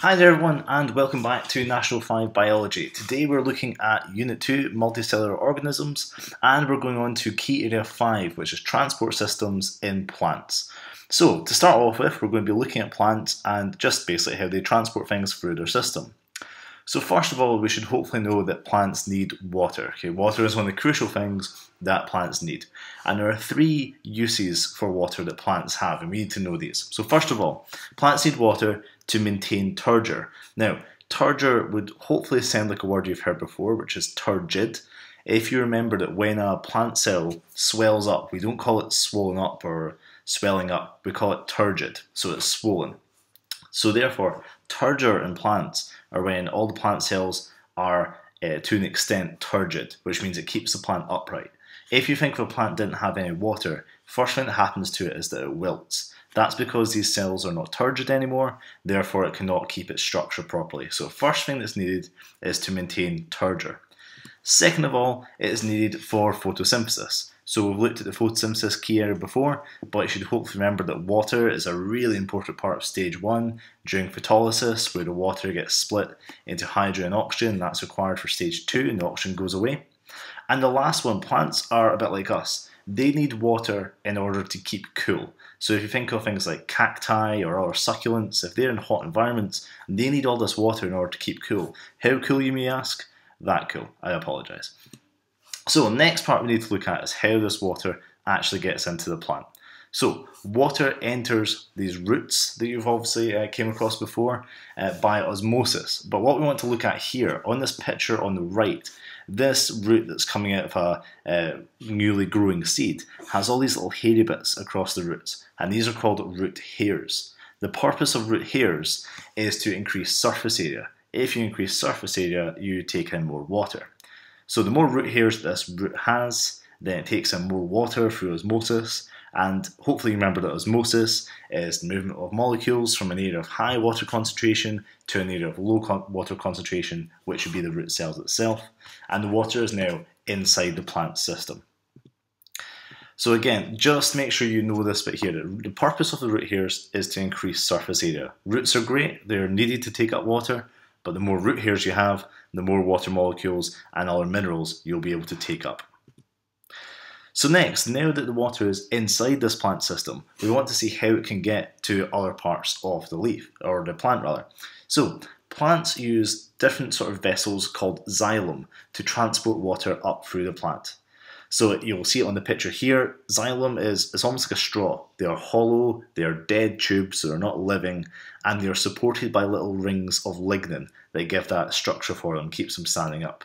Hi there everyone and welcome back to National 5 Biology. Today we're looking at Unit 2, Multicellular Organisms, and we're going on to Key Area 5, which is Transport Systems in Plants. So, to start off with, we're going to be looking at plants and just basically how they transport things through their system. So first of all, we should hopefully know that plants need water. Okay, water is one of the crucial things that plants need. And there are three uses for water that plants have, and we need to know these. So first of all, plants need water to maintain turgor. Now, turgor would hopefully sound like a word you've heard before, which is turgid. If you remember that when a plant cell swells up, we don't call it swollen up or swelling up, we call it turgid, so it's swollen. So therefore, turgor in plants are when all the plant cells are uh, to an extent turgid, which means it keeps the plant upright. If you think a plant didn't have any water, first thing that happens to it is that it wilts. That's because these cells are not turgid anymore, therefore it cannot keep its structure properly. So first thing that's needed is to maintain turgor. Second of all, it is needed for photosynthesis. So we've looked at the photosynthesis key area before, but you should hopefully remember that water is a really important part of stage one during photolysis, where the water gets split into hydrogen and oxygen. That's required for stage two, and the oxygen goes away. And the last one, plants are a bit like us. They need water in order to keep cool. So if you think of things like cacti or other succulents, if they're in hot environments, they need all this water in order to keep cool. How cool, you may ask? That cool. I apologise. So the next part we need to look at is how this water actually gets into the plant. So water enters these roots that you've obviously uh, came across before uh, by osmosis. But what we want to look at here on this picture on the right, this root that's coming out of a uh, newly growing seed has all these little hairy bits across the roots, and these are called root hairs. The purpose of root hairs is to increase surface area. If you increase surface area, you take in more water. So the more root hairs this root has, then it takes in more water through osmosis, and hopefully you remember that osmosis is the movement of molecules from an area of high water concentration to an area of low con water concentration, which would be the root cells itself, and the water is now inside the plant system. So again, just make sure you know this bit here. The purpose of the root hairs is to increase surface area. Roots are great, they're needed to take up water, but the more root hairs you have, the more water molecules and other minerals you'll be able to take up. So next, now that the water is inside this plant system, we want to see how it can get to other parts of the leaf, or the plant rather. So plants use different sort of vessels called xylem to transport water up through the plant. So you'll see it on the picture here. Xylem is it's almost like a straw. They are hollow, they are dead tubes, they're not living, and they are supported by little rings of lignin that give that structure for them, keeps them standing up.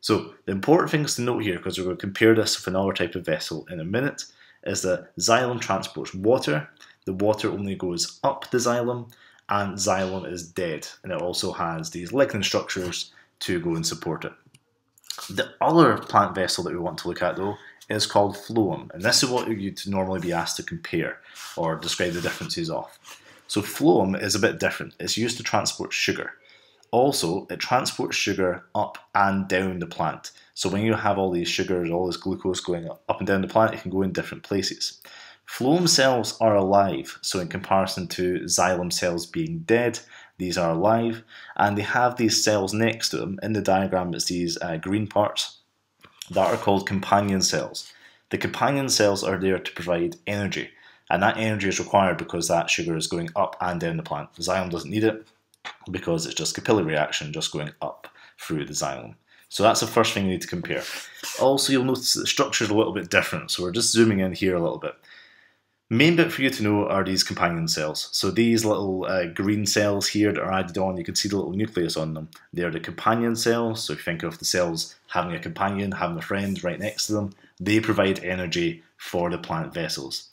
So the important things to note here, because we're going to compare this with another type of vessel in a minute, is that xylem transports water. The water only goes up the xylem, and xylem is dead, and it also has these lignin structures to go and support it. The other plant vessel that we want to look at though is called phloem, and this is what you'd normally be asked to compare or describe the differences of. So phloem is a bit different. It's used to transport sugar. Also, it transports sugar up and down the plant. So when you have all these sugars, all this glucose going up and down the plant, it can go in different places. Phloem cells are alive, so in comparison to xylem cells being dead, these are alive, and they have these cells next to them. In the diagram, it's these uh, green parts that are called companion cells. The companion cells are there to provide energy, and that energy is required because that sugar is going up and down the plant. The xylem doesn't need it because it's just capillary reaction, just going up through the xylem. So that's the first thing you need to compare. Also, you'll notice that the structure is a little bit different, so we're just zooming in here a little bit. Main bit for you to know are these companion cells. So these little uh, green cells here that are added on, you can see the little nucleus on them. They're the companion cells, so think of the cells having a companion, having a friend right next to them, they provide energy for the plant vessels.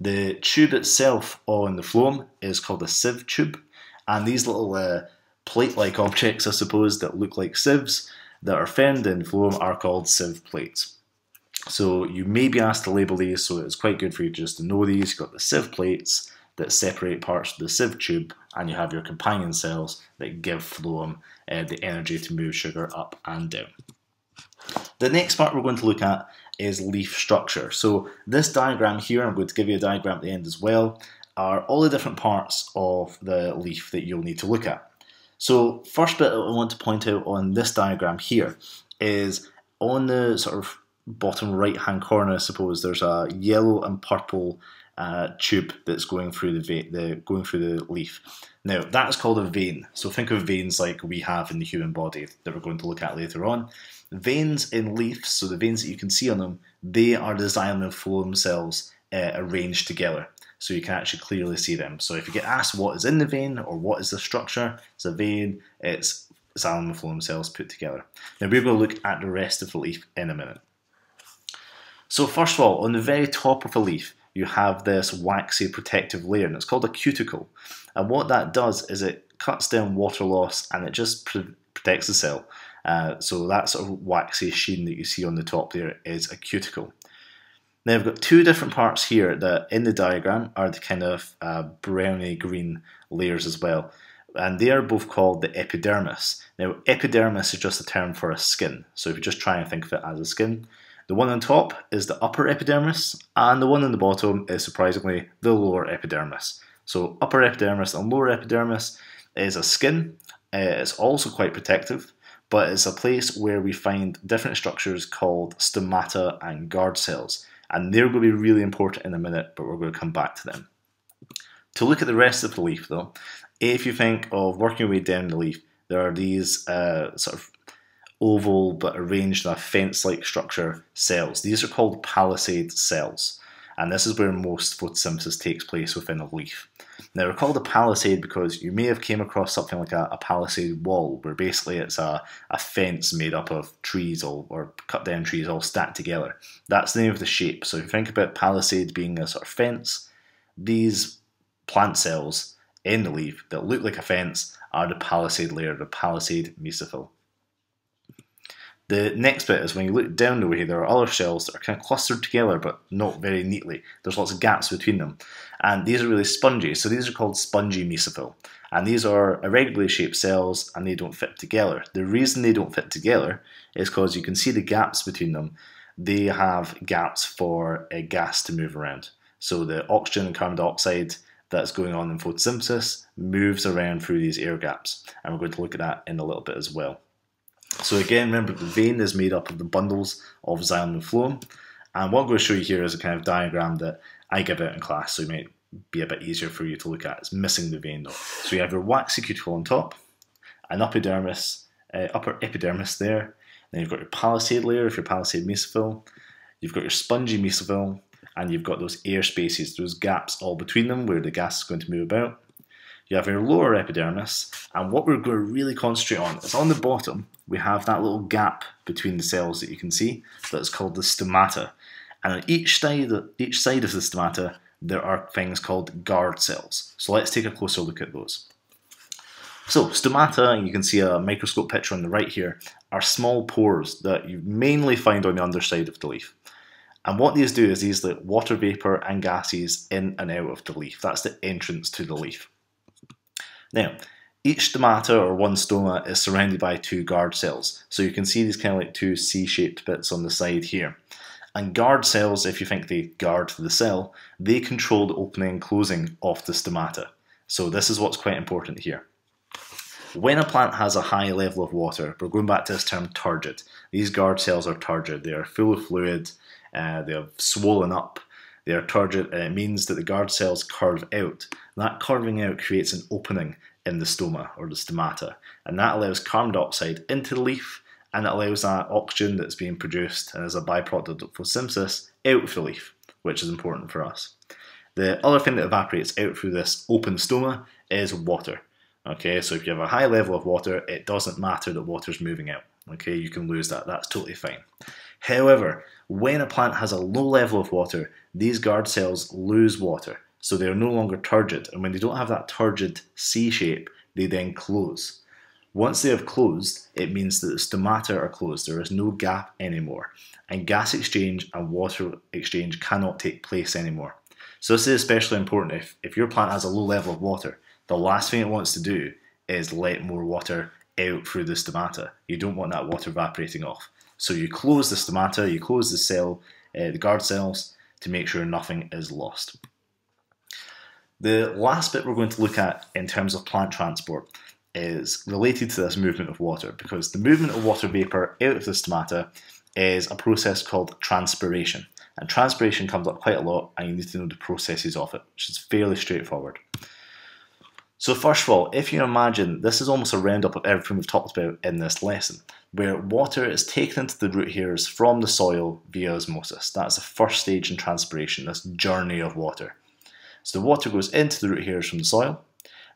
The tube itself on the phloem is called a sieve tube, and these little uh, plate-like objects, I suppose, that look like sieves that are found in phloem are called sieve plates. So you may be asked to label these, so it's quite good for you just to know these. You've got the sieve plates that separate parts of the sieve tube, and you have your companion cells that give phloem uh, the energy to move sugar up and down. The next part we're going to look at is leaf structure. So this diagram here, I'm going to give you a diagram at the end as well, are all the different parts of the leaf that you'll need to look at. So first bit I want to point out on this diagram here is on the sort of bottom right hand corner, I suppose, there's a yellow and purple uh, tube that's going through the, the going through the leaf. Now that is called a vein. So think of veins like we have in the human body that we're going to look at later on. Veins in leaves, so the veins that you can see on them, they are the xylem cells uh, arranged together. So you can actually clearly see them. So if you get asked what is in the vein or what is the structure, it's a vein, it's xylem and phloem cells put together. Now we're going to look at the rest of the leaf in a minute. So first of all, on the very top of the leaf, you have this waxy protective layer, and it's called a cuticle. And what that does is it cuts down water loss and it just pr protects the cell. Uh, so that sort of waxy sheen that you see on the top there is a cuticle. Now I've got two different parts here that in the diagram are the kind of uh, browny green layers as well. And they are both called the epidermis. Now epidermis is just a term for a skin. So if you just try and think of it as a skin, the one on top is the upper epidermis, and the one on the bottom is surprisingly the lower epidermis. So upper epidermis and lower epidermis is a skin. Uh, it's also quite protective, but it's a place where we find different structures called stomata and guard cells. And they're going to be really important in a minute, but we're going to come back to them. To look at the rest of the leaf though, if you think of working your way down the leaf, there are these uh, sort of oval but arranged in a fence-like structure cells. These are called palisade cells, and this is where most photosynthesis takes place within a leaf. Now they're called a palisade because you may have came across something like a, a palisade wall, where basically it's a, a fence made up of trees all, or cut down trees all stacked together. That's the name of the shape. So if you think about palisade being a sort of fence, these plant cells in the leaf that look like a fence are the palisade layer, the palisade mesophyll. The next bit is when you look down the way, there are other cells that are kind of clustered together but not very neatly. There's lots of gaps between them. And these are really spongy, so these are called spongy mesophyll. And these are irregularly shaped cells and they don't fit together. The reason they don't fit together is because you can see the gaps between them. They have gaps for a gas to move around. So the oxygen and carbon dioxide that's going on in photosynthesis moves around through these air gaps. And we're going to look at that in a little bit as well. So again, remember the vein is made up of the bundles of xylem and phloem. And what I'm going to show you here is a kind of diagram that I give out in class, so it might be a bit easier for you to look at. It's missing the vein though. So you have your waxy cuticle on top, an epidermis, uh, upper epidermis there. Then you've got your palisade layer of your palisade mesophyll. You've got your spongy mesophyll, and you've got those air spaces, those gaps all between them where the gas is going to move about. You have your lower epidermis, and what we're going to really concentrate on is on the bottom, we have that little gap between the cells that you can see that's called the stomata. And on each side, each side of the stomata, there are things called guard cells. So let's take a closer look at those. So stomata, and you can see a microscope picture on the right here, are small pores that you mainly find on the underside of the leaf. And what these do is these let water vapor and gases in and out of the leaf. That's the entrance to the leaf. Now, each stomata or one stoma is surrounded by two guard cells. So you can see these kind of like two C-shaped bits on the side here. And guard cells, if you think they guard the cell, they control the opening and closing of the stomata. So this is what's quite important here. When a plant has a high level of water, we're going back to this term turgid. These guard cells are turgid. They are full of fluid, uh, they have swollen up, they are turgid, and it means that the guard cells curve out. That curving out creates an opening in the stoma or the stomata, and that allows carbon dioxide into the leaf and it allows that oxygen that's being produced as a byproduct of photosynthesis out of the leaf, which is important for us. The other thing that evaporates out through this open stoma is water. Okay, so if you have a high level of water, it doesn't matter that water is moving out. Okay, you can lose that, that's totally fine. However, when a plant has a low level of water, these guard cells lose water so they are no longer turgid. And when they don't have that turgid C shape, they then close. Once they have closed, it means that the stomata are closed. There is no gap anymore. And gas exchange and water exchange cannot take place anymore. So this is especially important if, if your plant has a low level of water. The last thing it wants to do is let more water out through the stomata. You don't want that water evaporating off. So you close the stomata, you close the cell, uh, the guard cells, to make sure nothing is lost. The last bit we're going to look at in terms of plant transport is related to this movement of water because the movement of water vapour out of the stomata is a process called transpiration. And transpiration comes up quite a lot, and you need to know the processes of it, which is fairly straightforward. So, first of all, if you imagine this is almost a roundup of everything we've talked about in this lesson, where water is taken into the root hairs from the soil via osmosis. That's the first stage in transpiration, this journey of water. So, the water goes into the root hairs from the soil,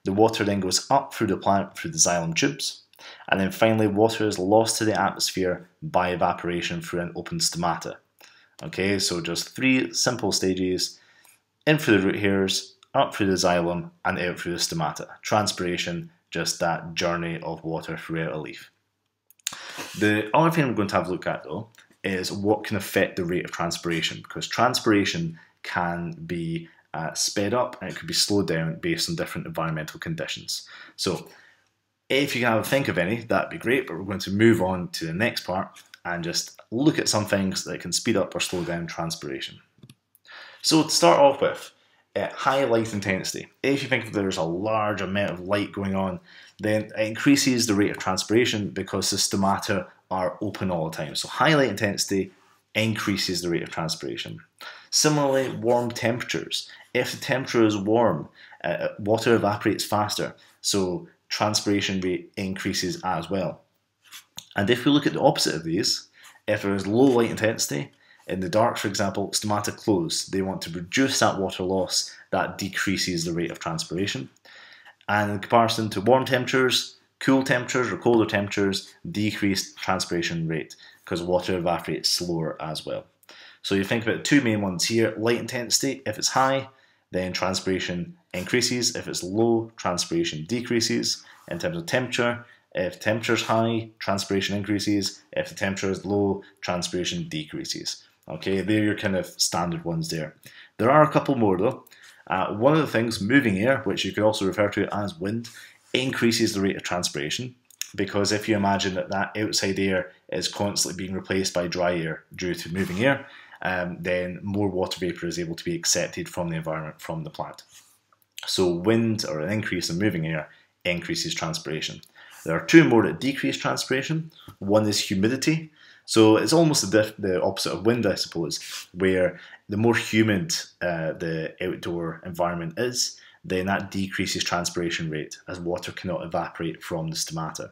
the water then goes up through the plant through the xylem tubes, and then finally water is lost to the atmosphere by evaporation through an open stomata. Okay, so just three simple stages in through the root hairs, up through the xylem, and out through the stomata. Transpiration, just that journey of water throughout a leaf. The other thing we're going to have a look at though is what can affect the rate of transpiration because transpiration can be uh, sped up and it could be slowed down based on different environmental conditions. So if you can have a think of any, that'd be great, but we're going to move on to the next part and just look at some things that can speed up or slow down transpiration. So to start off with, uh, high light intensity. If you think there's a large amount of light going on, then it increases the rate of transpiration because the stomata are open all the time. So high light intensity increases the rate of transpiration. Similarly, warm temperatures. If the temperature is warm, uh, water evaporates faster, so transpiration rate increases as well. And if we look at the opposite of these, if there is low light intensity, in the dark, for example, stomata close. They want to reduce that water loss, that decreases the rate of transpiration. And in comparison to warm temperatures, cool temperatures or colder temperatures decrease transpiration rate because water evaporates slower as well. So you think about two main ones here light intensity, if it's high, then transpiration increases. If it's low, transpiration decreases. In terms of temperature, if temperature is high, transpiration increases. If the temperature is low, transpiration decreases. Okay, they're your kind of standard ones there. There are a couple more though. Uh, one of the things, moving air, which you could also refer to as wind, increases the rate of transpiration because if you imagine that that outside air is constantly being replaced by dry air due to moving air, um, then more water vapor is able to be accepted from the environment from the plant. So wind or an increase in moving air increases transpiration. There are two more that decrease transpiration. One is humidity. So it's almost the, the opposite of wind, I suppose, where the more humid uh, the outdoor environment is, then that decreases transpiration rate as water cannot evaporate from the stomata.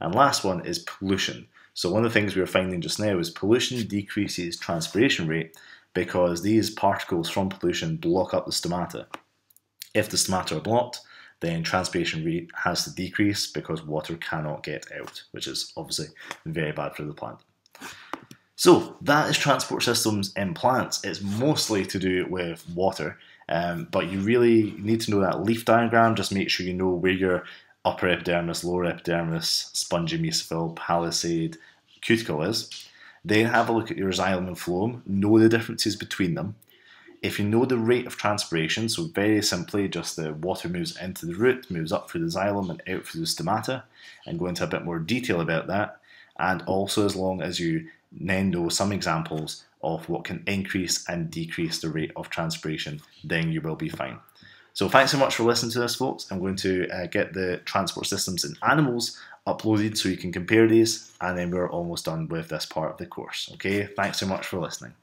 And last one is pollution. So one of the things we are finding just now is pollution decreases transpiration rate because these particles from pollution block up the stomata. If the stomata are blocked, then transpiration rate has to decrease because water cannot get out, which is obviously very bad for the plant. So that is transport systems in plants. It's mostly to do with water, um, but you really need to know that leaf diagram. Just make sure you know where your upper epidermis, lower epidermis, spongy mesophyll, palisade, cuticle is. Then have a look at your xylem and phloem, know the differences between them. If you know the rate of transpiration, so very simply just the water moves into the root, moves up through the xylem and out through the stomata, and go into a bit more detail about that, and also as long as you then know some examples of what can increase and decrease the rate of transpiration, then you will be fine. So thanks so much for listening to this, folks. I'm going to uh, get the transport systems in animals uploaded so you can compare these, and then we're almost done with this part of the course. Okay, thanks so much for listening.